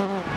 Uh-huh.